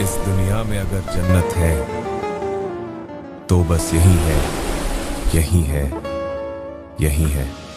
दुनिया में अगर जन्नत है तो बस यही है यही है यही है।